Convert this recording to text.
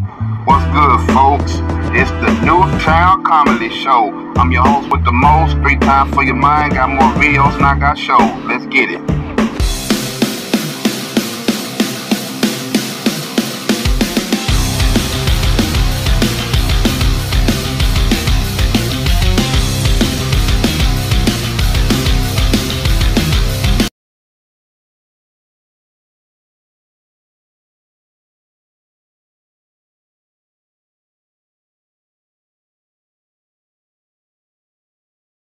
What's good, folks? It's the New Child Comedy Show. I'm your host with the most. Three times for your mind. Got more videos than I got shows. Let's get it.